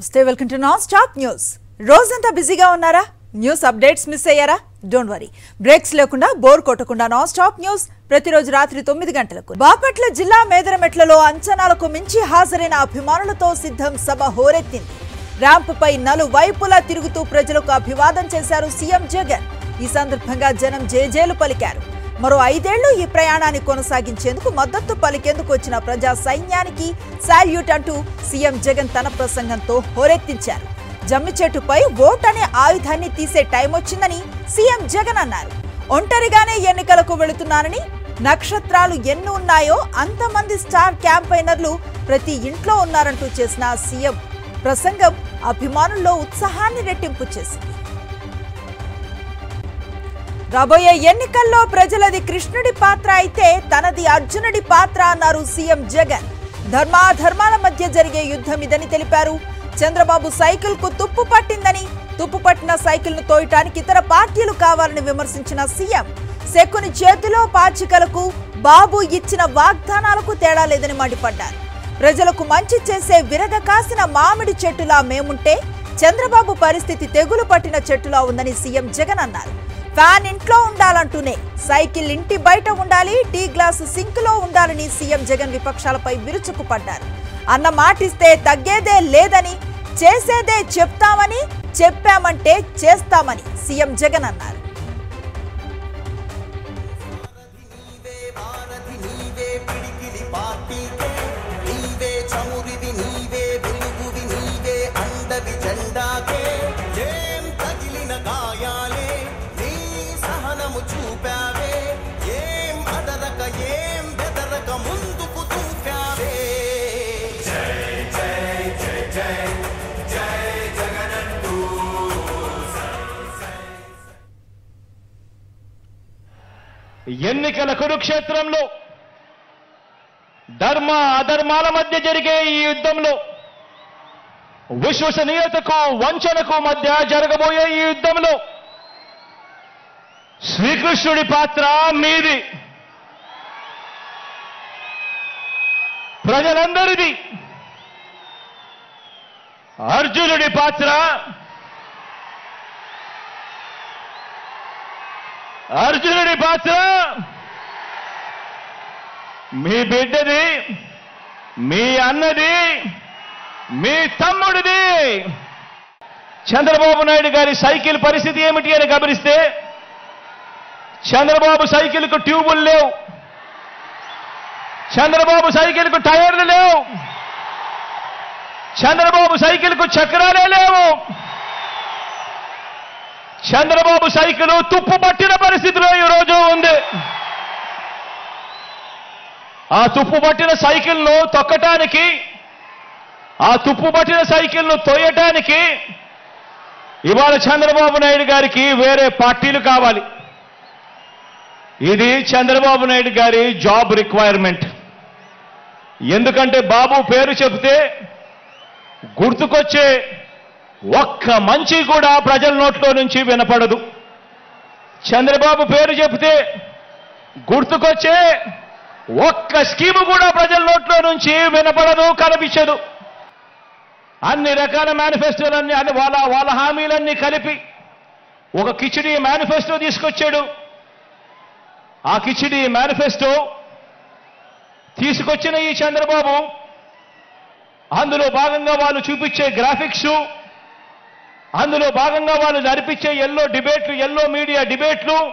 నమస్తే welcome to non stop news రోజంతా బిజీగా ఉన్నారా? న్యూస్ అప్డేట్స్ మిస్ అయ్యారా? డోంట్ వరీ బ్రేక్స్ లేకుండా బోర్ కొట్టకుండా నాన్ స్టాప్ న్యూస్ ప్రతిరోజు రాత్రి తొమ్మిది గంటలకు. బాపట్ల జిల్లా మేదరమెట్లలో అంచనాలకు మించి హాజరైన అభిమానులతో సిద్ధం సభ హోరెత్తింది. ర్యాంపుపై నలువైపులా తిరుగుతూ ప్రజలకు అభివాదం చేశారు సీఎం జగన్. ఈ సందర్భంగా జనం జేజేలు పలికారు. మరో ఐదేళ్ళు ఈ ప్రయాణాన్ని కొనసాగించేందుకు మద్దతు పలికేందుకు వచ్చిన ప్రజా సైన్యానికి శాల్యూట్ అంటూ సీఎం జగన్ తన ప్రసంగంతో హోరెత్తించారు. జమ్మి చెట్టుపై ఓట్ అనే ఆయుధాన్ని తీసే టైం వచ్చిందని సీఎం జగన్ అన్నారు. ఒంటరిగానే ఎన్నికలకు వెళుతున్నానని నక్షత్రాలు ఎన్ని ఉన్నాయో అంతమంది స్టార్ క్యాంపైనర్లు ప్రతి ఇంట్లో ఉన్నారంటూ చేసిన సీఎం ప్రసంగం అభిమానుల్లో ఉత్సాహాన్ని రెట్టింపు చేసింది. రాబోయే ఎన్నికల్లో ప్రజలది కృష్ణుడి పాత్ర అయితే తనది అర్జునుడి పాత్ర అన్నారు సీఎం జగన్. ధర్మాధర్మాల మధ్య జరిగే యుద్ధం ఇదని తెలిపారు. చంద్రబాబు సైకిల్కు తుప్పు పట్టిందని తుప్పు పట్టిన సైకిల్ను తోయటానికి ఇతర పార్టీలు కావాలని విమర్శించిన సీఎం శకుని చేతిలో పాచికలకు బాబు ఇచ్చిన వాగ్దానాలకు తేడా లేదని మండిపడ్డారు. ప్రజలకు మంచి చేసే విరగ కాసిన మామిడి చెట్టులా మేముంటే చంద్రబాబు పరిస్థితి తెగులు పట్టిన చెట్టులా ఉందని సీఎం జగన్ అన్నారు. ఫ్యాన్ ఇంట్లో ఉండాలంటూనే సైకిల్ ఇంటి బయట ఉండాలి టీ గ్లాసు సింక్లో ఉండాలని సీఎం జగన్ విపక్షాలపై విరుచుకుపడ్డారు. అన్న మాటిస్తే తగ్గేదే లేదని చేసేదే చెప్తామని చెప్పామంటే చేస్తామని సీఎం జగన్ అన్నారు. ఎన్నికల కురుక్షేత్రంలో ధర్మ అధర్మాల మధ్య జరిగే ఈ యుద్ధంలో విశ్వసనీయతకు వంచనకు మధ్య జరగబోయే ఈ యుద్ధంలో శ్రీకృష్ణుడి పాత్ర మీది. ప్రజలందరిది. అర్జునుడి పాత్ర అర్జునుడి పాత్ర. మీ బిడ్డది మీ అన్నది మీ తమ్ముడిది. చంద్రబాబు నాయుడు గారి సైకిల్ పరిస్థితి ఏమిటి అని గమనిస్తే చంద్రబాబు సైకిల్కు ట్యూబులు లేవు. చంద్రబాబు సైకిల్కు టైర్లు లేవు. చంద్రబాబు సైకిల్కు చక్రాలే లేవు. చంద్రబాబు సైకిల్ తుప్పు పట్టిన పరిస్థితిలో ఈ రోజు ఉంది. ఆ తుప్పు పట్టిన సైకిల్ను తొక్కటానికి ఆ తుప్పు పట్టిన సైకిల్ను తోయటానికి ఇవాళ చంద్రబాబు నాయుడు గారికి వేరే పార్టీలు కావాలి. ఇది చంద్రబాబు నాయుడు గారి జాబ్ రిక్వైర్మెంట్. ఎందుకంటే బాబు పేరు చెబితే గుర్తుకొచ్చే ఒక్క మంచి కూడా ప్రజల నోట్లో నుంచి వినపడదు. చంద్రబాబు పేరు చెబితే గుర్తుకొచ్చే ఒక్క స్కీము కూడా ప్రజల నోట్లో నుంచి వినపడదు కనిపించదు. అన్ని రకాల మేనిఫెస్టోలన్నీ అన్ని వాళ్ళ వాళ్ళ హామీలన్నీ కలిపి ఒక కిచిడి మేనిఫెస్టో తీసుకొచ్చాడు. ఆ కిచిడి మేనిఫెస్టో తీసుకొచ్చిన ఈ చంద్రబాబు అందులో భాగంగా వాళ్ళు చూపించే గ్రాఫిక్స్ అందులో భాగంగా వాళ్ళు నడిపించే ఎల్లో డిబేట్లు ఎల్లో మీడియా డిబేట్లు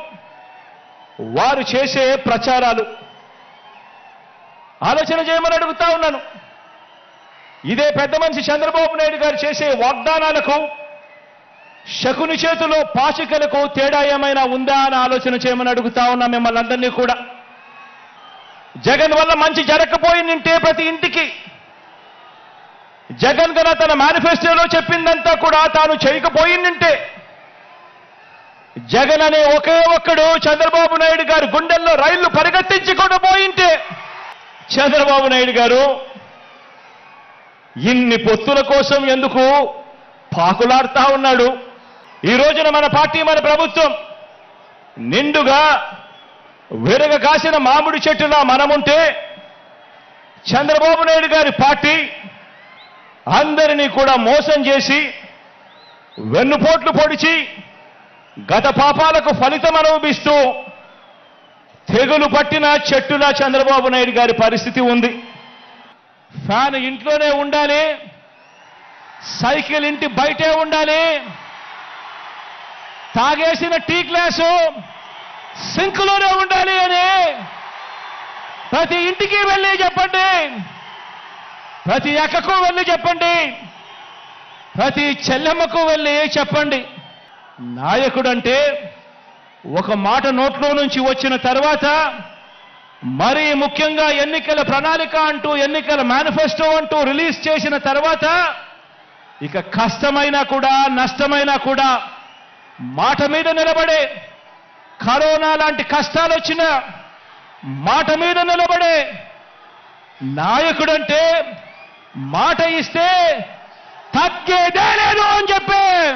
వారు చేసే ప్రచారాలు. ఆలోచన చేయమని అడుగుతా ఉన్నాను. ఇదే పెద్ద మనిషి చంద్రబాబు నాయుడు గారు చేసే వాగ్దానాలకు శకుని చేతిలో పాచికలకు తేడా ఏమైనా ఉందా అని ఆలోచన చేయమని అడుగుతా ఉన్నా మిమ్మల్ని అందరినీ కూడా. జగన్ వల్ల మంచి జరగకపోయిందంటే ప్రతి ఇంటికి జగన్ గన తన మేనిఫెస్టోలో చెప్పిందంతా కూడా తాను చేయకపోయిందంటే. జగన్ అనే ఒకే ఒక్కడు చంద్రబాబు నాయుడు గారు గుండెల్లో రైళ్ళు పరిగెత్తించకుండా పోయింటే. చంద్రబాబు నాయుడు గారు ఇన్ని పొత్తుల కోసం ఎందుకు పాకులాడుతా ఉన్నాడు? ఈ రోజున మన పార్టీ మన ప్రభుత్వం నిండుగా విరగ కాసిన మామిడి చెట్టులా మనముంటే చంద్రబాబు నాయుడు గారి పార్టీ అందరినీ కూడా మోసం చేసి వెన్నుపోట్లు పొడిచి గత పాపాలకు ఫలితం అనుభవిస్తూ తెగులు పట్టిన చెట్టులా చంద్రబాబు నాయుడు గారి పరిస్థితి ఉంది. ఫ్యాన్ ఇంట్లోనే ఉండాలి. సైకిల్ ఇంటి బయటే ఉండాలి. తాగేసిన టీ గ్లాసు సింక్లోనే ఉండాలి అని ప్రతి ఇంటికి వెళ్ళి చెప్పండి. ప్రతి అక్కకు వెళ్ళి చెప్పండి. ప్రతి చెల్లెమ్మకు వెళ్ళి చెప్పండి. నాయకుడంటే ఒక మాట నోట్లో నుంచి వచ్చిన తర్వాత మరీ ముఖ్యంగా ఎన్నికల ప్రణాళిక అంటూ ఎన్నికల మేనిఫెస్టో అంటూ రిలీజ్ చేసిన తర్వాత ఇక కష్టమైనా కూడా నష్టమైనా కూడా మాట మీద నిలబడే కరోనా లాంటి కష్టాలు వచ్చినా మాట మీద నిలబడే నాయకుడంటే మాట ఇస్తే తగ్గేదే లేదు అని చెప్పే.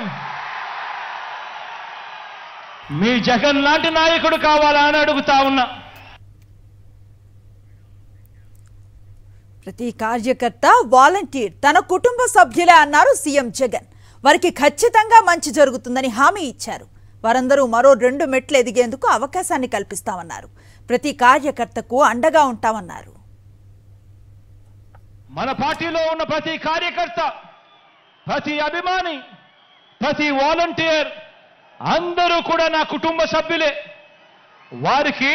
మీ జగన్ లాంటి నాయకుడు కావాలా అని అడుగుతా ఉన్నా. ప్రతి కార్యకర్త వాలంటీర్ తన కుటుంబ సభ్యులే అన్నారు సీఎం జగన్. వారికి ఖచ్చితంగా మంచి జరుగుతుందని హామీ ఇచ్చారు. వారందరూ మరో రెండు మెట్లు ఎదిగేందుకు అవకాశాన్ని కల్పిస్తామన్నారు. ప్రతి కార్యకర్తకు అండగా ఉంటామన్నారు. మన పార్టీలో ఉన్న ప్రతి కార్యకర్త ప్రతి అభిమాని ప్రతి వాలంటీర్ అందరూ కూడా నా కుటుంబ సభ్యులే. వారికి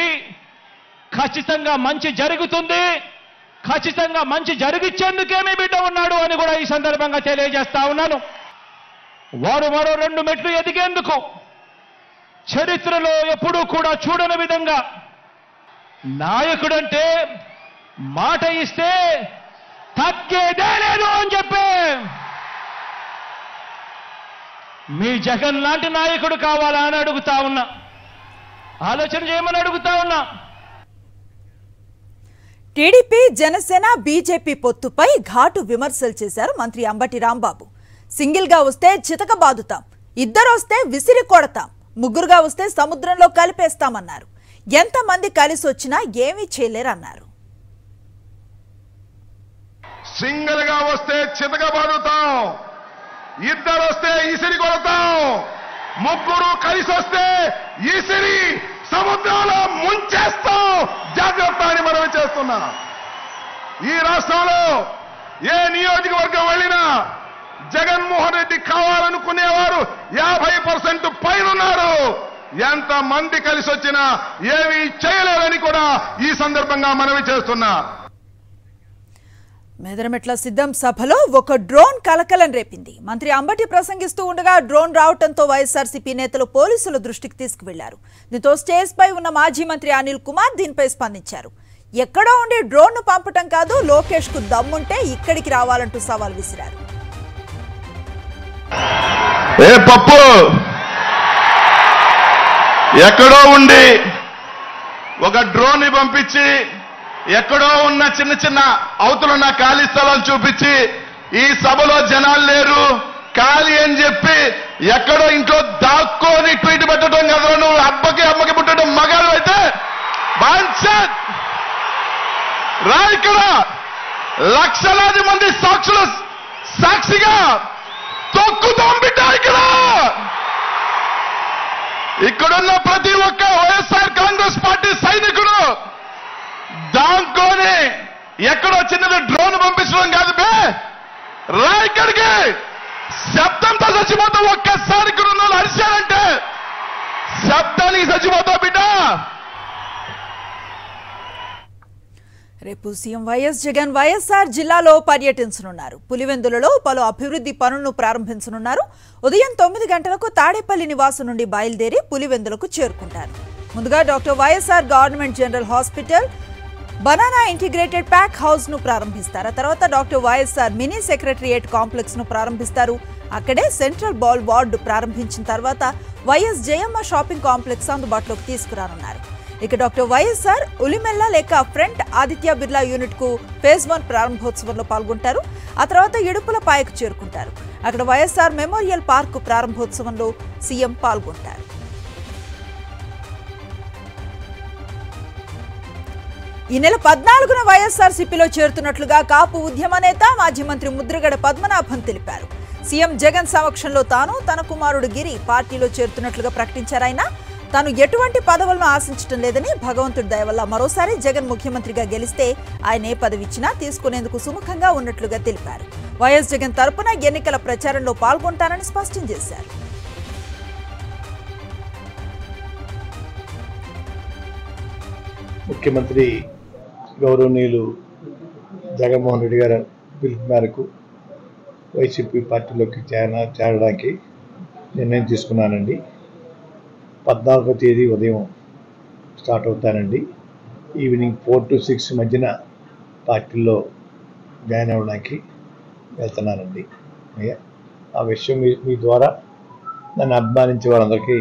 ఖచ్చితంగా మంచి జరుగుతుంది. ఖచ్చితంగా మంచి జరిగిచ్చేందుకే మీ బిడ్డ ఉన్నాడు అని కూడా ఈ సందర్భంగా తెలియజేస్తా ఉన్నాను. వారు మరో రెండు మెట్లు ఎదిగేందుకు చరిత్రలో ఎప్పుడూ కూడా చూడని విధంగా నాయకుడంటే మాట ఇస్తే తగ్గేదే లేదు అని చెప్పే మీ జగన్ లాంటి నాయకుడు కావాలా అని అడుగుతా ఉన్నా. ఆలోచన చేయమని అడుగుతా ఉన్నా. టీడీపీ జనసేన బీజేపీ పొత్తుపై ఘాటు విమర్శలు చేశారు మంత్రి అంబటి రాంబాబు. సింగిల్గా వస్తే చితక బాదుతాం. ఇద్దరు వస్తే విసిరి కొడతాం. ముగ్గురుగా వస్తే సముద్రంలో కలిపేస్తామన్నారు. ఎంతమంది కలిసి వచ్చినా ఏమీ చేయలేరన్నారు. సింగిల్గా వస్తే చితక బాదుతాం ఇద్దరు వస్తే ఇసిరి కొడతాం. ముగ్గురు కలిసి వస్తే ఇసిరి సముద్రంలో ముంచేస్తాం. జాగ్రత్త అని మనం చేస్తున్నా. ఈ రాష్ట్రంలో ఏ నియోజకవర్గం వెళ్ళినా జగన్మోహన్ రెడ్డి కావాలనుకునేవారు యాభై పర్సెంట్ పైనున్నారు. ఎంత మంది కలిసి వచ్చినా ఏమీ చేయలేరని కూడా ఈ సందర్భంగా మనవి చేస్తున్నా. మెదరమెట్ల సిద్ధం సభలో ఒక డ్రోన్ కలకలం రేపింది. మంత్రి అంబటి ప్రసంగిస్తూ ఉండగా డ్రోన్ రావడంతో వైఎస్ఆర్సీపీ నేతలు పోలీసుల దృష్టికి తీసుకువెళ్ళారు. దీంతో స్టేజ్ పై ఉన్న మాజీ మంత్రి అనిల్ కుమార్ దీనిపై స్పందించారు. ఎక్కడో ఉండి డ్రోన్ను పంపటం కాదు లోకేష్కు దమ్ముంటే ఇక్కడికి రావాలంటూ సవాల్ విసిరారు. ఏ పప్పు ఎక్కడో ఉండి ఒక డ్రోన్ని పంపించి ఎక్కడో ఉన్న చిన్న చిన్న అవతలున్న ఖాళీ స్థలం చూపించి ఈ సభలో జనాలు లేరు ఖాళీ అని చెప్పి ఎక్కడో ఇంట్లో దాక్కోని ట్వీట్ పెట్టడం కదా నువ్వు అబ్బకి అమ్మకి పుట్టడం మగాడు అయితే బాన్సత్ రా ఇక్కడ! లక్షలాది మంది సాక్షులు సాక్షిగా తొక్కుతాం బిడ్డ ఇక్కడ! ఇక్కడున్న ప్రతి ఒక్క వైఎస్ఆర్ కాంగ్రెస్ పార్టీ సైనికుడు దాంట్లోనే ఎక్కడో చిన్నది డ్రోన్ పంపించడం కాదు బే. రా ఇక్కడికి శబ్దంతో చచ్చిపోతాం ఒక్కసారి ఇక్కడ అరిశారంటే శబ్దానికి చచ్చిపోతావు బిడ్డ. రేపు సీఎం వైఎస్ జగన్ వైఎస్ఆర్ జిల్లాలో పర్యటించనున్నారు. పులివెందులలో పలు అభివృద్ధి పనులను ప్రారంభించనున్నారు. ఉదయం తొమ్మిది గంటలకు తాడేపల్లి నివాసం నుండి బయలుదేరి పులివెందులకు చేరుకుంటారు. ముందుగా doctor YSR government general hospital banana integrated pack హౌస్ను ప్రారంభిస్తారు. ఆ తర్వాత డాక్టర్ వైఎస్ఆర్ మినీ సెక్రటరియేట్ కాంప్లెక్స్ను ప్రారంభిస్తారు. అక్కడే సెంట్రల్ బాల్ వార్డు ప్రారంభించిన తర్వాత వైఎస్ జయమ్మ షాపింగ్ కాంప్లెక్స్ అందుబాటులోకి తీసుకురానున్నారు. ఇక doctor YSR Ulimella lake front Aditya Birla యూనిట్కు ఫేజ్ వన్ ప్రారంభోత్సవంలో పాల్గొంటారు. ఆ తర్వాత ఇడుపుల పాయకు చేరుకుంటారు. అక్కడ వైఎస్ఆర్ మెమోరియల్ పార్క్ ప్రారంభోత్సవంలో సీఎం పాల్గొంటారు. ఈ నెల పద్నాలుగున వైఎస్ఆర్సీపీలో చేరుతున్నట్లుగా కాపు ఉద్యమ నేత మాజీ మంత్రి ముద్రగడ పద్మనాభం తెలిపారు. సీఎం జగన్ సమక్షంలో తాను తన కుమారుడు గిరి పార్టీలో చేరుతున్నట్లుగా ప్రకటించారాయన తాను ఎటువంటి పదవులను ఆశించడం లేదని భగవంతుడి దయ వల్ల మరోసారి జగన్ ముఖ్యమంత్రిగా గెలిస్తే ఆయన ఏ పదవిచ్చినా తీసుకునేందుకు సుముఖంగా ఉన్నట్లుగా తెలిపారు. వైఎస్ జగన్ తరపున ఎన్నికల ప్రచారంలో పాల్గొంటానని స్పష్టం చేశారు. ముఖ్యమంత్రి గౌరవనీయులు జగన్మోహన్ రెడ్డి గారి పిలుపు మేరకు వైసీపీ పార్టీలోకి చేర చేరడానికి నిర్ణయం తీసుకున్నానండి. పద్నాలుగో తేదీ ఉదయం స్టార్ట్ అవుతానండి. ఈవినింగ్ ఫోర్ టు సిక్స్ మధ్యన పార్టీలో జాయిన్ అవ్వడానికి వెళ్తున్నానండి. అయ్యా ఆ విషయం మీ మీ ద్వారా నన్ను అభిమానించే వారందరికీ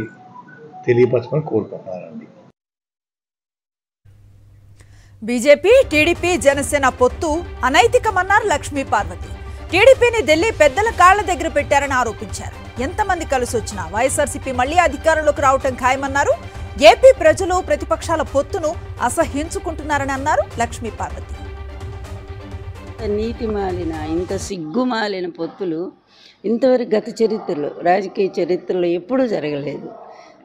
తెలియపరచమని కోరుకుంటున్నానండి. బీజేపీ టీడీపీ జనసేన పొత్తు అనైతికమన్నారు లక్ష్మీ పార్వతి. టీడీపీని ఢిల్లీ పెద్దల కాళ్ళ దగ్గర పెట్టారని ఆరోపించారు. ఎంతమంది కలిసి వచ్చినా వైఎస్ఆర్సీపీ మళ్ళీ అధికారంలోకి రావటం ఖాయమన్నారు. ఏపీ ప్రజలు ప్రతిపక్షాల పొత్తును అసహ్యించుకుంటున్నారని అన్నారు లక్ష్మీ పార్వతి. నీతి మాలిన ఇంత సిగ్గు మాలిన పొత్తులు ఇంతవరకు గత చరిత్రలో రాజకీయ చరిత్రలో ఎప్పుడూ జరగలేదు.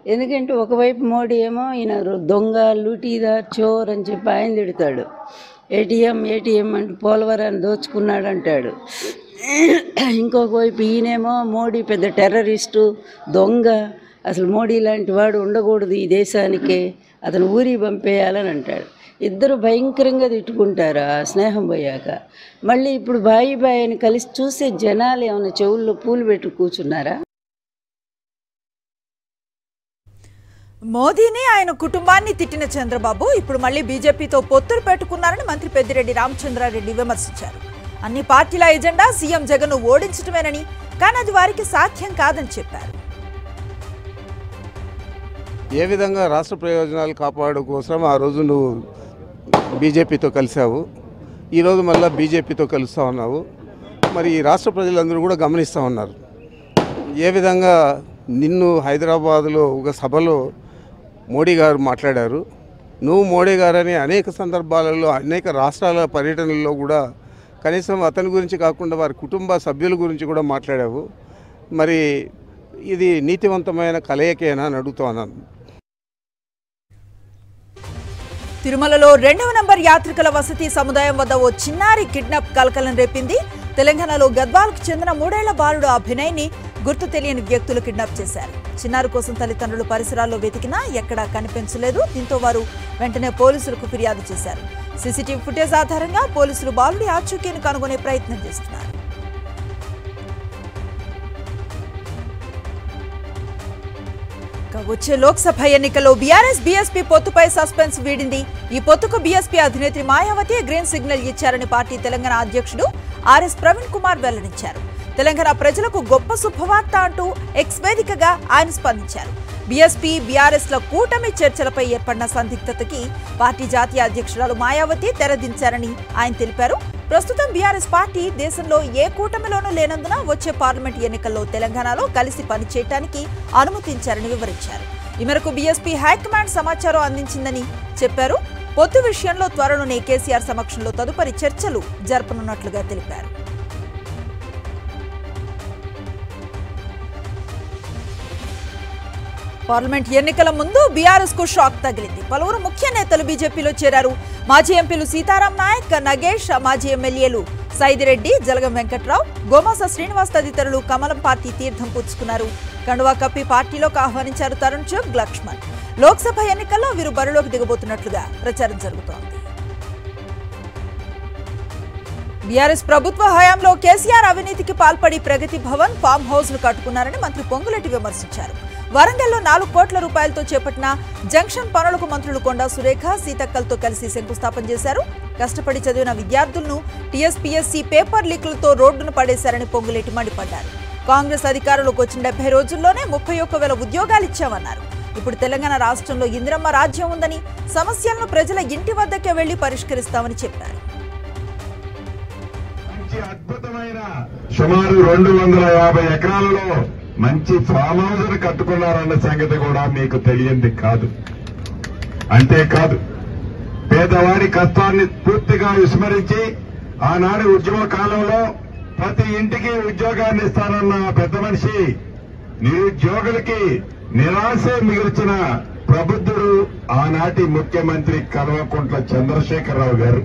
ఎందుకంటే ఒకవైపు మోడీ ఏమో ఈయన దొంగ లూటీదార్ చోర్ అని చెప్పి ఆయన తిడతాడు. ఏటీఎం ఏటీఎం అంటే పోలవరాన్ని దోచుకున్నాడు అంటాడు. ఇంకొక వైపు ఈయనేమో మోడీ పెద్ద టెర్రరిస్టు దొంగ. అసలు మోడీ లాంటి వాడు ఉండకూడదు ఈ దేశానికే. అతను ఊరి పంపేయాలని అంటాడు. ఇద్దరు భయంకరంగా తిట్టుకుంటారు ఆ స్నేహం పోయాక. మళ్ళీ ఇప్పుడు బాయి బాయ్ అని కలిసి చూసే జనాలు ఏమైనా చెవుల్లో పూలు పెట్టి కూర్చున్నారా? మోదీని ఆయన కుటుంబాన్ని తిట్టిన చంద్రబాబు ఇప్పుడు మళ్ళీ బీజేపీతో పొత్తులు పెట్టుకున్నారని మంత్రి పెద్దిరెడ్డి రామచంద్రారెడ్డి విమర్శించారు. అన్ని పార్టీల ఎజెండా సీఎం జగన్ ఓడించడమేనని కానీ అది వారికి సాధ్యం కాదని చెప్పారు. ఏ విధంగా రాష్ట్ర ప్రయోజనాలు కాపాడు కోసం ఆ రోజు నువ్వు బీజేపీతో కలిసావు ఈరోజు మళ్ళీ బీజేపీతో కలుస్తూ ఉన్నావు మరి ఈ రాష్ట్ర ప్రజలందరూ కూడా గమనిస్తూ ఉన్నారు. ఏ విధంగా నిన్ను హైదరాబాద్లో ఒక సభలో మోడీ గారు మాట్లాడారు. నువ్వు మోడీ గారని అనేక సందర్భాలలో అనేక రాష్ట్రాల పర్యటనల్లో కూడా కనీసం అతని గురించి కాకుండా వారి కుటుంబ సభ్యుల గురించి కూడా మాట్లాడావు. మరి ఇది నీతివంతమైన కలయికేనా అని అడుగుతున్నాను తిరుమలలో రెండవ నంబర్ యాత్రికుల వసతి సముదాయం వద్ద ఓ చిన్నారి కిడ్నాప్ కలకలం రేపింది. తెలంగాణలో గద్వాల్కు చెందిన మూడేళ్ళ బాలుడు అభినయ్ని గుర్తు తెలియని వ్యక్తులు కిడ్నాప్ చేశారు. చిన్నారి కోసం తల్లిదండ్రులు పరిసరాల్లో వెతికినా ఎక్కడా కనిపించలేదు. దీంతో వారు వెంటనే పోలీసులకు ఫిర్యాదు చేశారు. సీసీటీవీ ఫుటేజ్ ఆధారంగా పోలీసులు బాలుడి ఆచూకీని కనుగొనే ప్రయత్నం చేస్తున్నారు. వచ్చే లోక్సభ ఎన్నికల్లో బీఆర్ఎస్ బీఎస్పీ పొత్తుపై సస్పెన్స్ వీడింది. ఈ పొత్తుకు బీఎస్పీ అధినేత్రి మాయావతి గ్రీన్ సిగ్నల్ ఇచ్చారని పార్టీ తెలంగాణ అధ్యక్షుడు ఆర్ఎస్ ప్రవీణ్ కుమార్ వెల్లడించారు. తెలంగాణ ప్రజలకు గొప్ప శుభవార్త అంటూ ఎక్స్ వేదికగా ఆయన స్పందించారు. బీఎస్పీ బీఆర్ఎస్ ల కూటమి చర్చలపై ఏర్పడిన సందిగ్ధతకి పార్టీ జాతీయ అధ్యక్షురాలు మాయావతి తెరదించారని ఆయన తెలిపారు. ప్రస్తుతం బీఆర్ఎస్ పార్టీ దేశంలో ఏ కూటమిలోనూ లేనందున వచ్చే పార్లమెంట్ ఎన్నికల్లో తెలంగాణలో కలిసి పనిచేయటానికి అనుమతించారని వివరించారు. ఈ మేరకు బీఎస్పీ హైకమాండ్ సమాచారం అందించిందని చెప్పారు. పొత్తు విషయంలో త్వరలోనే కేసీఆర్ సమక్షంలో తదుపరి చర్చలు జరపనున్నట్లుగా తెలిపారు. పార్లమెంట్ ఎన్నికల ముందు బీఆర్ఎస్కు షాక్ తగిలింది. పలువురు ముఖ్య నేతలు బీజేపీలో చేరారు. మాజీ ఎంపీలు సీతారాం నాయక్ నగేష్ మాజీ ఎమ్మెల్యేలు సైదిరెడ్డి జలగం వెంకట్రావు గోమాస శ్రీనివాస్ తదితరులు కమలం పార్టీ తీర్థం పుచ్చుకున్నారు. కండువా కప్పి పార్టీలోకి ఆహ్వానించారు తరుణ్ చుగ్ లక్ష్మణ్. లోక్సభ ఎన్నికల్లో వీరు బరిలోకి దిగబోతున్నట్లుగా ప్రచారం జరుగుతోంది. బీఆర్ఎస్ ప్రభుత్వ హయాంలో కేసీఆర్ అవినీతికి పాల్పడి ప్రగతి భవన్ ఫామ్ హౌస్ను కట్టుకున్నారని మంత్రి పొంగులెట్టి విమర్శించారు. వరంగల్లో నాలుగు కోట్ల రూపాయలతో చేపట్టిన జంక్షన్ పనులకు మంత్రులు కొండా సురేఖ సీతక్కలతో కలిసి శంకుస్థాపన చేశారు. కష్టపడి చదివిన విద్యార్థులను టీఎస్పీఎస్సీ పేపర్ లీకులతో రోడ్డును పడేశారని పొంగులేటి మండిపడ్డారు. కాంగ్రెస్ అధికారంలోకి వచ్చిన డెబ్బై రోజుల్లోనే ముప్పై ఒక్క వేల ఉద్యోగాలు ఇచ్చామన్నారు. ఇప్పుడు తెలంగాణ రాష్ట్రంలో ఇందిరమ్మ రాజ్యం ఉందని సమస్యలను ప్రజల ఇంటి వద్దకే వెళ్ళి పరిష్కరిస్తామని చెప్పారు. అద్భుతమైన సుమారు రెండు వందల యాభై ఎకరాలలో మంచి ఫామ్ హౌస్ కట్టుకున్నారన్న సంగతి కూడా మీకు తెలియంది కాదు. అంతేకాదు పేదవాడి కష్టాన్ని పూర్తిగా విస్మరించి ఆనాడు ఉద్యమ కాలంలో ప్రతి ఇంటికి ఉద్యోగాన్ని ఇస్తానన్న పెద్ద మనిషి నిరుద్యోగులకి నిరాశ మిగిల్చిన ప్రబుద్ధుడు ఆనాటి ముఖ్యమంత్రి కల్వకుంట్ల చంద్రశేఖరరావు గారు.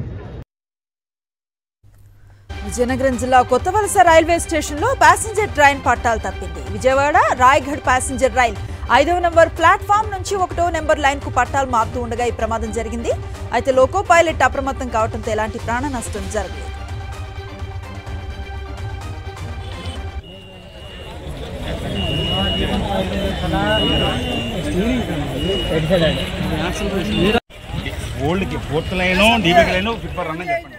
విజయనగరం జిల్లా కొత్తవలస రైల్వే స్టేషన్లో ప్యాసింజర్ ట్రైన్ పట్టాలు తప్పింది. విజయవాడ రాయగఢ్ ప్యాసింజర్ రైల్ ఐదవ నెంబర్ ప్లాట్ఫామ్ నుంచి ఒకటో నెంబర్ లైన్కు పట్టాలు మారుతూ ఉండగా ఈ ప్రమాదం జరిగింది. అయితే లోకో పైలట్ అప్రమత్తం కావడంతో ఎలాంటి ప్రాణ నష్టం జరగలేదు. ఓల్డ్కి ఫోర్త్ లైన్ డీబీకి లైన్ ఫిఫ్త్ రన్ అని చెప్పండి.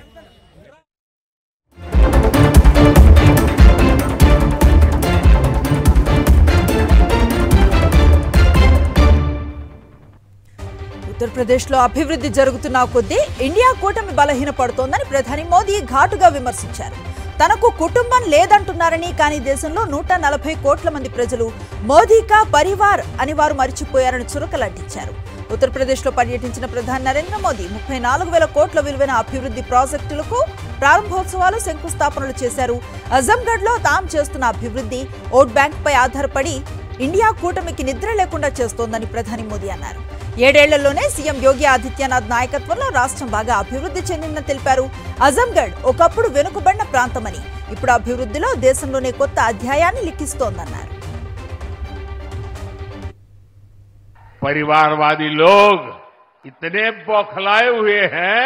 ఆంధ్రప్రదేశ్లో అభివృద్ధి జరుగుతున్న కొద్దీ ఇండియా కూటమి బలహీనపడుతోందని ప్రధాని మోదీ ఘాటుగా విమర్శించారు. తనకు కుటుంబం లేదంటున్నారని కానీ దేశంలో నూట నలభై కోట్ల మంది ప్రజలు మోదీకా పరివార్ అని వారు మరిచిపోయారని చురకలంటించారు ఉత్తరప్రదేశ్లో పర్యటించిన ప్రధాని నరేంద్ర మోదీ ముప్పై నాలుగు వేల కోట్ల విలువైన అభివృద్ధి ప్రాజెక్టులకు ప్రారంభోత్సవాలు శంకుస్థాపనలు చేశారు. అజంగఢ్లో తాము చేస్తున్న అభివృద్ధి ఓట్ బ్యాంక్పై ఆధారపడి ఇండియా కూటమికి నిద్ర లేకుండా చేస్తోందని ప్రధాని మోదీ అన్నారు. ఏడేళ్లలోనే సీఎం యోగి ఆదిత్యనాథ్ నాయకత్వంలో రాష్ట్రం బాగా అభివృద్ధి చెందిందని తెలిపారు అజంగఢ్ ఒకప్పుడు వెనుకబడిన ప్రాంతమని ఇప్పుడు అభివృద్ధిలో దేశంలోనే కొత్త అధ్యాయాన్ని లిఖిస్తోందన్నారు परिवारवादी लोग इतने बौखलाए हुए हैं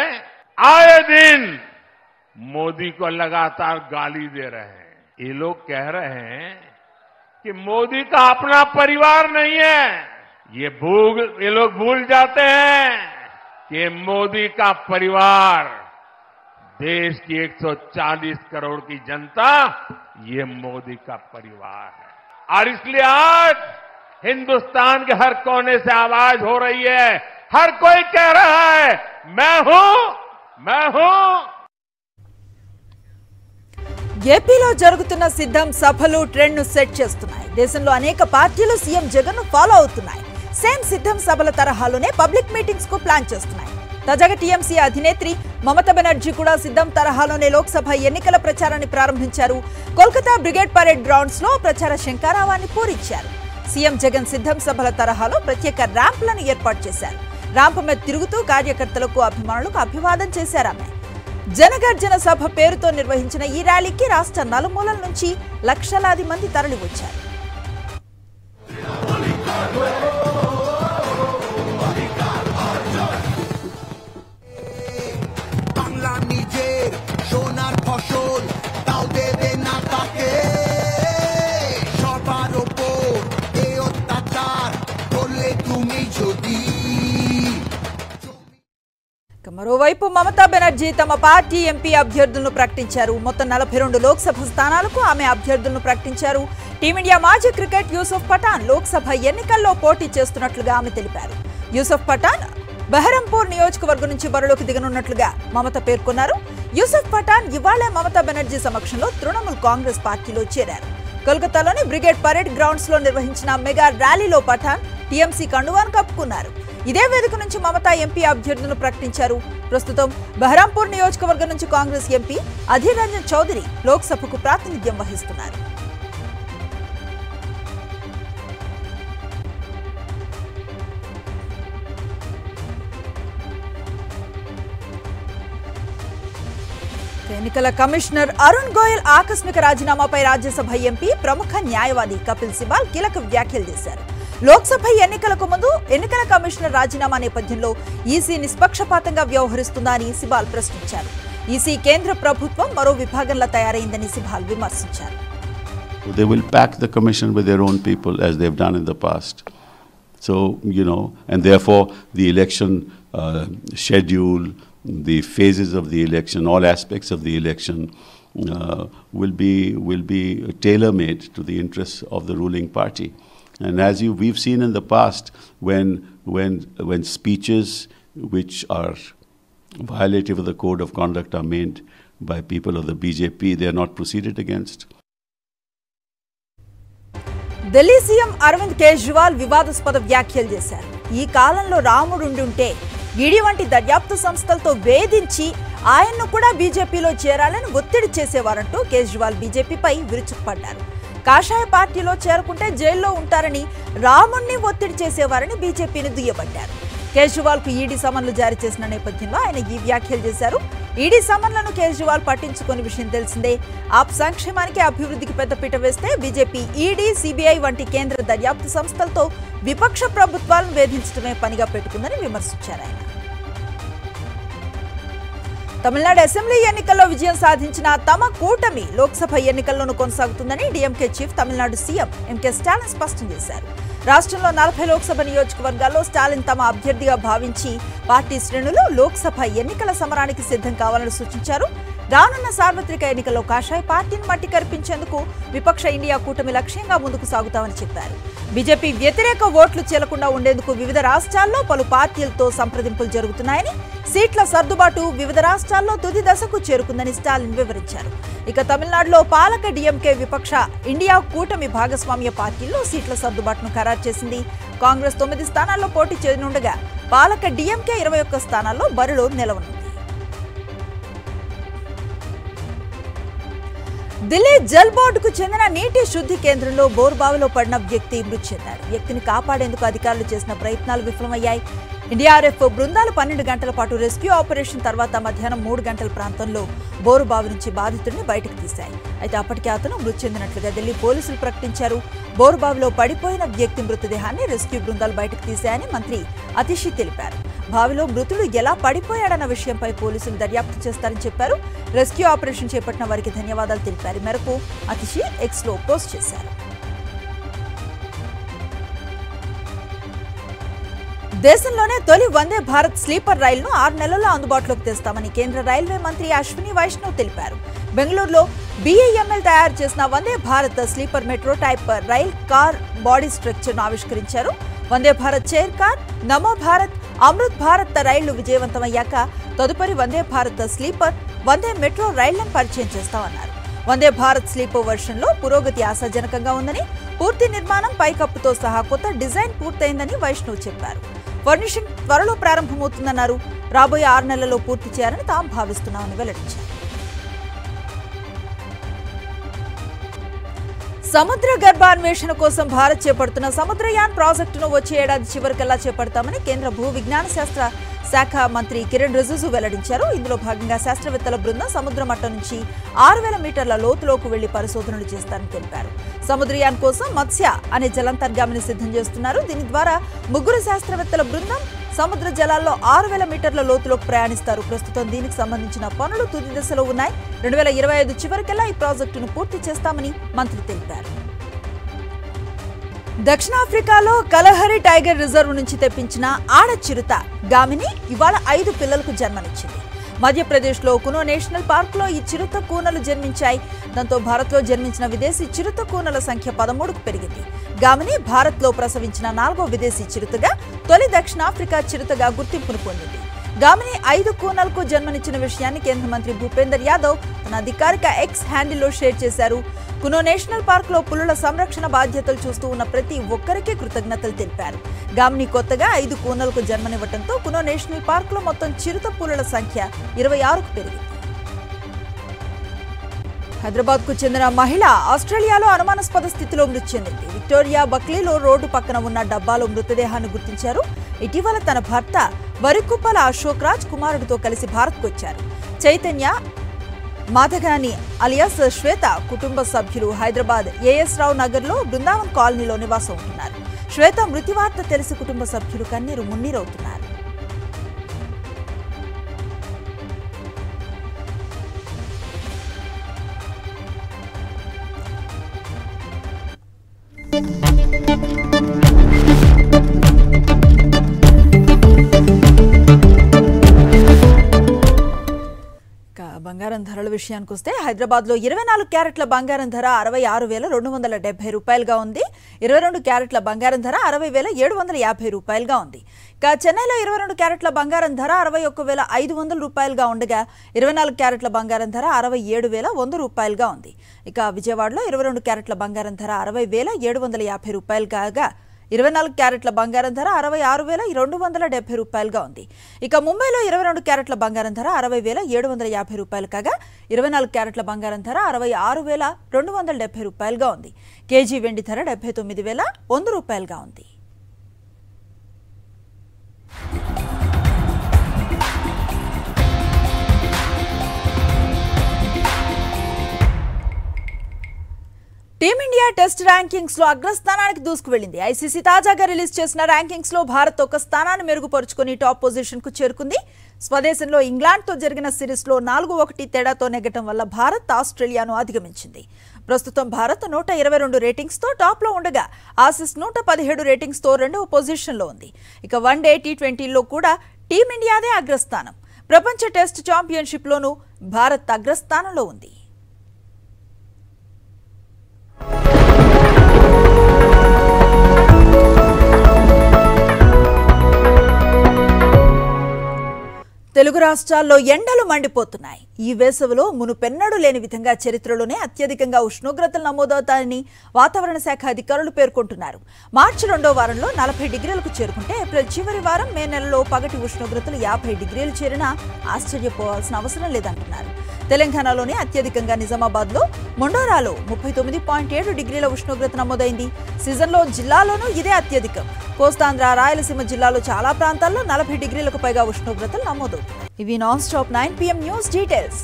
आए दिन मोदी को लगातार गाली दे रहे हैं ये लोग कह रहे हैं कि मोदी का अपना परिवार नहीं है ये भूल ये लोग भूल जाते हैं कि मोदी का परिवार देश की 140 करोड़ की जनता ये मोदी का परिवार है और इसलिए आज हिंदुस्तान के हर कोने से आवाज हो रही है हर कोई कह रहा है मैं हूं मैं हूं ఏపీలో జరుగుతున్న సిద్ధం సభలు ట్రెండ్ ను సెట్ చేస్తున్నాయి దేశంలో అనేక పార్టీలు సీఎం జగన్ ను ఫాలో అవుతున్నాయి సేమ్ సిద్ధం సభల తరహాలోనే పబ్లిక్ మీటింగ్స్కు ప్లాన్ చేస్తున్నాయి. తాజాగా టీఎంసీ అధినేత్రి మమతా బెనర్జీ కూడా సిద్ధం తరహాలోనే లోక్సభ ఎన్నికల ప్రచారాన్ని ప్రారంభించారు. కోల్కతా బ్రిగేడ్ పరేడ్ గ్రౌండ్స్లో ప్రచార శంకారావాన్ని పూరించారు. సీఎం జగన్ సిద్ధం సభల తరహాలో ప్రత్యేక ర్యాంపులను ఏర్పాటు చేశారు. ర్యాంప్ మీద తిరుగుతూ కార్యకర్తలకు అభిమానులకు అభివాదం చేశారు ఆమె. జనగర్జన సభ పేరుతో నిర్వహించిన ఈ ర్యాలీకి రాష్ట్ర నలుమూలల నుంచి లక్షలాది మంది తరలివచ్చారు. మరోవైపు మమతా బెనర్జీ తమ పార్టీ ఎంపీ అభ్యర్థులను ప్రకటించారు. మొత్తం నలభై రెండు లోక్సభ స్థానాలకు ఆమె అభ్యర్థులను ప్రకటించారు. టీమిండియా మాజీ క్రికెట్ యూసుఫ్ పఠాన్ లోక్సభ ఎన్నికల్లో పోటీ చేస్తున్నట్లుగా ఆమె తెలిపారు. యూసుఫ్ పఠాన్ బహరంపూర్ నియోజకవర్గం నుంచి బరిలోకి దిగనున్నట్లుగా మమత పేర్కొన్నారు. యూసుఫ్ పఠాన్ ఇవాళే మమతా బెనర్జీ సమక్షంలో తృణమూల్ కాంగ్రెస్ పార్టీలో చేరారు. కోల్కతాలోని బ్రిగేడ్ పరేడ్ గ్రౌండ్స్లో నిర్వహించిన మెగా ర్యాలీలో పఠాన్ టీఎంసీ కండువాను కప్పుకున్నారు. ఇదే వేదిక నుంచి మమతా ఎంపీ అభ్యర్థులను ప్రకటించారు. ప్రస్తుతం బహరాంపూర్ నియోజకవర్గం నుంచి కాంగ్రెస్ ఎంపీ అధీర్ రంజన్ చౌదరి లోక్సభకు ప్రాతినిధ్యం వహిస్తున్నారు. ఎన్నికల కమిషనర్ అరుణ్ గోయల్ ఆకస్మిక రాజీనామాపై రాజ్యసభ ఎంపీ ప్రముఖ న్యాయవాది కపిల్ సిబాల్ కీలక వ్యాఖ్యలు చేశారు. లోక్సభ ఎన్నికలకు ముందు ఎన్నికల కమిషనర్ రాజీనామా నేపథ్యంలో ఈసీ నిష్పక్షపాతంగా వ్యవహరిస్తుందా అని సిబాల్ ప్రశ్నించారు ఈసీ కేంద్ర ప్రభుత్వం మరో విభాగంలా తయారైందని సిబాల్ విమర్శించారు They will pack the commission with their own people as they've done in the past. So, you know, and therefore the election uh, schedule, the phases of the election, all aspects of the election uh, will be will be tailor made to the interests of the ruling party. And as you we've seen in the past, when when when speeches which are violative of the code of conduct are made by people of the BJP, they are not proceeded against. Delhi CM Arvind Kejriwal వివాదాస్పద వ్యాఖ్యలు చేశారు ఈ కాలంలో రాముడు ఉండుంటే ED వంటి దర్యాప్తు సంస్థలతో వేధించి ఆయన్ను కూడా బీజేపీలో చేరాలని ఒత్తిడి చేసేవారంటూ కేజ్రీవాల్ బీజేపీపై విరుచుకుపడ్డారు కాషాయ పార్టీలో చేరుకుంటే జైల్లో ఉంటారని రాముణ్ణి ఒత్తిడి చేసేవారని బీజేపీని దుయ్యబట్టారు. కేజ్రీవాల్కు ఈడీ సమన్లు జారీ చేసిన నేపథ్యంలో ఆయన ఈ వ్యాఖ్యలు చేశారు. ఈడీ సమన్లను కేజ్రీవాల్ పట్టించుకుని విషయం తెలిసిందే. ఆప్ సంక్షేమానికి అభివృద్ధికి పెద్దపీట వేస్తే బీజేపీ ఈడీ సిబిఐ వంటి కేంద్ర దర్యాప్తు సంస్థలతో విపక్ష ప్రభుత్వాలను వేధించడమే పనిగా పెట్టుకుందని విమర్శించారు ఆయన. తమిళనాడు అసెంబ్లీ ఎన్నికల్లో విజయం సాధించిన తమ కూటమి లోక్సభ ఎన్నికల్లోనూ కొనసాగుతుందని DMK chief Tamil Nadu CM MK Stalin స్పష్టం చేశారు. రాష్ట్రంలో నలభై లోక్సభ నియోజకవర్గాల్లో స్టాలిన్ తమ అభ్యర్థిగా భావించి పార్టీ శ్రేణులు లోక్సభ ఎన్నికల సమరానికి సిద్ధం కావాలని సూచించారు. రానున్న సార్వత్రిక ఎన్నికల్లో కాషాయ పార్టీని మట్టి కల్పించేందుకు విపక్ష ఇండియా కూటమి లక్ష్యంగా ముందుకు సాగుతామని చెప్పారు. బీజేపీ వ్యతిరేక ఓట్లు చేలకుండా ఉండేందుకు వివిధ రాష్ట్రాల్లో పలు పార్టీలతో సంప్రదింపులు జరుగుతున్నాయని సీట్ల సర్దుబాటు వివిధ రాష్ట్రాల్లో తుది దశకు చేరుకుందని స్టాలిన్ వివరించారు. ఇక తమిళనాడులో పాలక డిఎంకే విపక్ష ఇండియా కూటమి భాగస్వామ్య పార్టీల్లో సీట్ల సర్దుబాటును ఖరారు చేసింది. కాంగ్రెస్ తొమ్మిది స్థానాల్లో పోటీ చేయనుండగా పాలక డిఎంకే ఇరవై ఒక్క స్థానాల్లో బరిలో నిలవనుంది. ఢిల్లీ జల్ బోర్డుకు చెందిన నీటి శుద్ధి కేంద్రంలో బోర్బావిలో పడిన వ్యక్తి మృతి చెందాడు. వ్యక్తిని కాపాడేందుకు అధికారులు చేసిన ప్రయత్నాలు విఫలమయ్యాయి. ఎన్డీఆర్ఎఫ్ బృందాలు పన్నెండు గంటల పాటు రెస్క్యూ ఆపరేషన్ తర్వాత మధ్యాహ్నం మూడు గంటల ప్రాంతంలో బోరుబావి నుంచి బాధితుడిని బయటకు తీశాయి. అయితే అప్పటికే అతను మృతి చెందినట్లుగా ఢిల్లీ పోలీసులు ప్రకటించారు. బోరుబావిలో పడిపోయిన వ్యక్తి మృతదేహాన్ని రెస్క్యూ బృందాలు బయటకు తీశాయని మంత్రి అతిషి తెలిపారు. బావిలో మృతుడు ఎలా పడిపోయాడన్న విషయంపై పోలీసులు దర్యాప్తు చేస్తారని చెప్పారు. రెస్క్యూ ఆపరేషన్ చేపట్టిన వారికి ధన్యవాదాలు తెలిపారు. మేరకు అతిషి ఎక్స్లో పోస్ట్ చేశారు. దేశంలోనే తొలి వందే భారత్ స్లీపర్ రైలును ఆరు నెలల్లో అందుబాటులోకి తెస్తామని కేంద్ర రైల్వే మంత్రి అశ్విని వైష్ణవ్ తెలిపారు. బెంగళూరులో బీఏఎంఎల్ తయారు చేసిన Vande Bharat sleeper metro type rail car body స్ట్రక్చర్ను ఆవిష్కరించారు. వందే భారత్ చైర్ కార్ నమో భారత్ అమృత్ భారత్ రైళ్ళు విజయవంతమయ్యాక తదుపరి వందే భారత్ స్లీపర్ వందే మెట్రో రైళ్ళను పరిచయం చేస్తామన్నారు. వందే భారత్ స్లీపర్ వెర్షన్లో పురోగతి ఆశాజనకంగా ఉందని పూర్తి నిర్మాణం పైకప్పుతో సహా కొత్త డిజైన్ పూర్తయిందని వైష్ణవ్ చెప్పారు. ఫర్నిషింగ్ త్వరలో ప్రారంభమవుతుందన్నారు. రాబోయే ఆరు నెలల్లో పూర్తి చేయాలని తాము భావిస్తున్నామని వెల్లడించారు. సముద్ర గర్భాన్వేషణ కోసం భారత్ చేపడుతున్న సముద్రయాన్ ప్రాజెక్టును వచ్చే ఏడాది చివరికల్లా చేపడతామని కేంద్ర భూ విజ్ఞాన శాస్త్ర శాఖ మంత్రి కిరణ్ రిజిజు వెల్లడించారు. ఇందులో భాగంగా శాస్త్రవేత్తల బృందం సముద్ర మట్టం నుంచి ఆరు వేల మీటర్ల లోతులోకి వెళ్ళి పరిశోధనలు చేస్తారని తెలిపారు. సముద్రయాన్ కోసం మత్స్య అనే జలంతర్గామిని సిద్ధం చేస్తున్నారు. దీని ద్వారా ముగ్గురు శాస్త్రవేత్తల బృందం సముద్ర జలాల్లో ఆరు వేల మీటర్ల లోతులోకి ప్రయాణిస్తారు. ప్రస్తుతం దీనికి సంబంధించిన పనులు తుది దశలో ఉన్నాయి. రెండు వేల ఇరవై ఐదు చివరికెల్లా ఈ ప్రాజెక్టును పూర్తి చేస్తామని మంత్రి తెలిపారు. దక్షిణాఫ్రికాలో కలహరి టైగర్ రిజర్వ్ నుంచి తెప్పించిన ఆడ చిరుత గామిని ఇవాళ ఐదు పిల్లలకు జన్మనిచ్చింది. మధ్యప్రదేశ్లో కునో నేషనల్ పార్క్లో ఈ చిరుత కూనలు జన్మించాయి. దాంతో భారత్లో జన్మించిన విదేశీ చిరుత కూనల సంఖ్య పదమూడుకు పెరిగింది. గామిని భారత్లో ప్రసవించిన నాలుగో విదేశీ చిరుతగా తొలి దక్షిణాఫ్రికా చిరుతగా గుర్తింపును పొందింది. గామిని ఐదు కూనలకు జన్మనిచ్చిన విషయాన్ని కేంద్ర మంత్రి భూపేందర్ యాదవ్ తన అధికారిక ఎక్స్ హ్యాండిల్లో షేర్ చేశారు. కునో నేషనల్ పార్క్లో పులుల సంరక్షణ బాధ్యతలు చూస్తూ ఉన్న ప్రతి ఒక్కరికి కృతజ్ఞతలు తెలిపారు. గామ్ని కొత్తగా ఐదు కూనలకు జన్మనివ్వడంతో కునో నేషనల్ పార్క్లో మొత్తం చిరుత పులుల సంఖ్య ఇరవై ఆరుకు పెరిగింది. హైదరాబాద్కు చెందిన మహిళ ఆస్ట్రేలియాలో అనుమానాస్పద స్థితిలో మృతి చెందింది. విక్టోరియా బక్లీలో రోడ్డు పక్కన ఉన్న డబ్బాలో మృతదేహాన్ని గుర్తించారు. ఇటీవల తన భర్త వరికుప్పల అశోక్ రాజ్ కుమారుడితో కలిసి భారత్కు వచ్చారు. చైతన్య మాధగాని అలియాస్ శ్వేత కుటుంబ సభ్యులు హైదరాబాద్ ఏఎస్ రావు నగర్లో బృందావన్ కాలనీలో నివాసం ఉంటున్నారు. శ్వేత మృతి వార్త తెలిసి కుటుంబ సభ్యులు కన్నీరు మున్నీరవుతున్నారు. విషయానికి వస్తే హైదరాబాద్లో ఇరవై నాలుగు క్యారెట్ల బంగారం ధర అరవై ఆరు వేల రెండు వందల డెబ్బై రూపాయలుగా ఉంది. ఇరవై రెండు క్యారెట్ల బంగారం ధర అరవై వేల ఏడు వందల యాభై రూపాయలుగా ఉంది. ఇక చెన్నైలో ఇరవై రెండు క్యారెట్ల బంగారం ధర అరవై ఒక్క వేల ఐదు వందల రూపాయలుగా ఉండగా ఇరవై నాలుగు క్యారెట్ల బంగారం ధర అరవై ఏడు వేల వంద రూపాయలుగా ఉంది. ఇక విజయవాడలో ఇరవై రెండు క్యారెట్ల బంగారం ధర అరవై వేల ఏడు వందల యాభై రూపాయలు కాగా ఇరవై నాలుగు క్యారెట్ల బంగారం ధర అరవై ఆరు వేల రెండు వందల డెబ్బై రూపాయలుగా ఉంది. ఇక ముంబైలో ఇరవై రెండు క్యారెట్ల బంగారం ధర అరవై వేల ఏడు వందల యాభై రూపాయలు కాగా ఇరవై నాలుగు క్యారెట్ల బంగారం ధర అరవై ఆరు వేల రెండు వందల డెబ్బై రూపాయలుగా ఉంది. కేజీ వెండి ధర డెబ్బై తొమ్మిది వేల వంద రూపాయలుగా ఉంది. టీమిండియా టెస్ట్ ర్యాంకింగ్స్లో అగ్రస్థానానికి దూసుకువెళ్ళింది ఐసీసీ తాజాగా రిలీజ్ చేసిన ర్యాంకింగ్స్లో భారత్ ఒక స్థానాన్ని మెరుగుపరుచుకుని టాప్ పొజిషన్కు చేరుకుంది. స్వదేశంలో ఇంగ్లాండ్తో జరిగిన సిరీస్లో నాలుగు ఒకటి తేడాతో నెగ్గటం వల్ల భారత్ ఆస్ట్రేలియాను అధిగమించింది. ప్రస్తుతం భారత్ నూట ఇరవై రెండు రేటింగ్స్తో టాప్లో ఉండగా ఆసిస్ నూట పదిహేడు రేటింగ్స్తో రెండవ పొజిషన్లో ఉంది. ఇక వన్ డే టీ ట్వంటీలో కూడా టీమిండియాదే అగ్రస్థానం. ప్రపంచ టెస్ట్ ఛాంపియన్షిప్లోనూ భారత్ అగ్రస్థానంలో ఉంది. తెలుగు రాష్ట్రాల్లో ఎండలు మండిపోతున్నాయి. ఈ వేసవిలో మునుపెన్నడూ లేని విధంగా చరిత్రలోనే అత్యధికంగా ఉష్ణోగ్రతలు నమోదవుతాయని వాతావరణ శాఖ అధికారులు పేర్కొంటున్నారు. మార్చి రెండో వారంలో నలభై డిగ్రీలకు చేరుకుంటే ఏప్రిల్ చివరి వారం మే నెలలో పగటి ఉష్ణోగ్రతలు యాభై డిగ్రీలు చేరినా ఆశ్చర్యపోవాల్సిన అవసరం లేదంటున్నారు. తెలంగాణలోనే అత్యధికంగా నిజామాబాద్లో మొండోరాలో ముప్పై తొమ్మిది పాయింట్ ఏడు డిగ్రీల ఉష్ణోగ్రత నమోదైంది. సీజన్లో జిల్లాలోనూ ఇదే అత్యధికం. కోస్తాంధ్ర రాయలసీమ జిల్లాలో చాలా ప్రాంతాల్లో నలభై డిగ్రీలకు పైగా ఉష్ణోగ్రతలు నమోదు ఇవి non stop nine PM news details